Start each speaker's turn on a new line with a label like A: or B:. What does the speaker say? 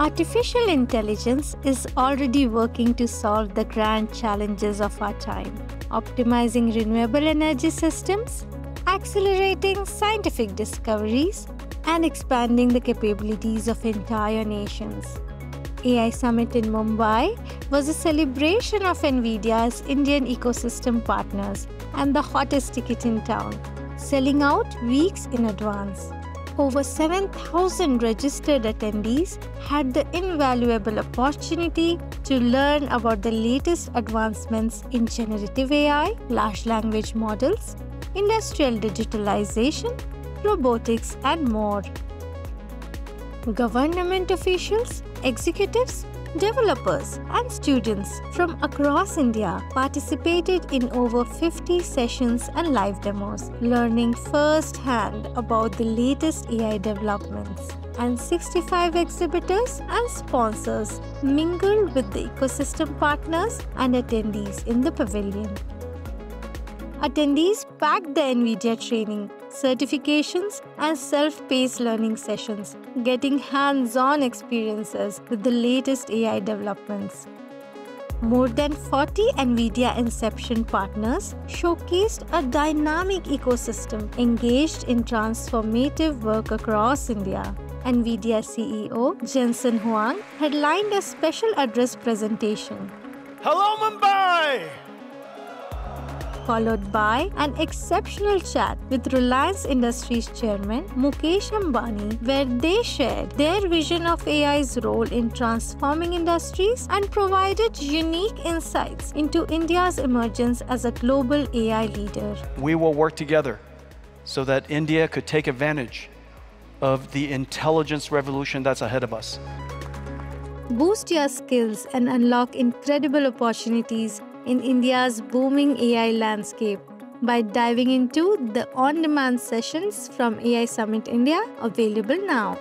A: Artificial intelligence is already working to solve the grand challenges of our time, optimizing renewable energy systems, accelerating scientific discoveries, and expanding the capabilities of entire nations. AI Summit in Mumbai was a celebration of NVIDIA's Indian ecosystem partners and the hottest ticket in town, selling out weeks in advance over 7,000 registered attendees had the invaluable opportunity to learn about the latest advancements in generative AI, large language models, industrial digitalization, robotics, and more. Government officials, executives, Developers and students from across India participated in over 50 sessions and live demos, learning firsthand about the latest AI developments. And 65 exhibitors and sponsors mingled with the ecosystem partners and attendees in the pavilion. Attendees packed the NVIDIA training, certifications, and self paced learning sessions, getting hands on experiences with the latest AI developments. More than 40 NVIDIA Inception partners showcased a dynamic ecosystem engaged in transformative work across India. NVIDIA CEO Jensen Huang headlined a special address presentation.
B: Hello, Mumbai!
A: Followed by an exceptional chat with Reliance Industries chairman Mukesh Ambani, where they shared their vision of AI's role in transforming industries and provided unique insights into India's emergence as a global AI leader.
B: We will work together so that India could take advantage of the intelligence revolution that's ahead of us.
A: Boost your skills and unlock incredible opportunities in India's booming AI landscape by diving into the on demand sessions from AI Summit India available now.